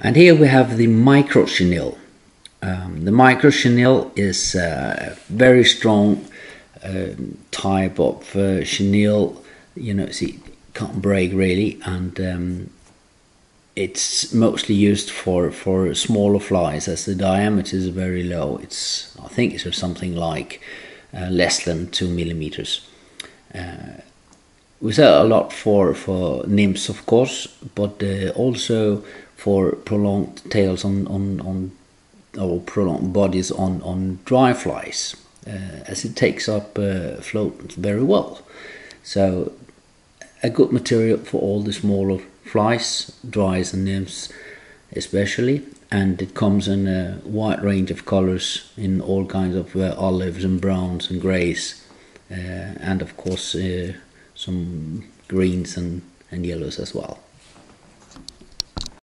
And here we have the micro chenille. Um, the micro chenille is a very strong uh, type of uh, chenille. You know, see, can't break really, and um, it's mostly used for for smaller flies as the diameter is very low. It's I think it's something like uh, less than two millimeters. Uh, we sell a lot for for nymphs, of course, but uh, also for prolonged tails on on on or prolonged bodies on on dry flies, uh, as it takes up uh, float very well. So a good material for all the smaller flies, dries and nymphs especially, and it comes in a wide range of colors in all kinds of uh, olives and browns and grays, uh, and of course uh, some greens and, and yellows as well.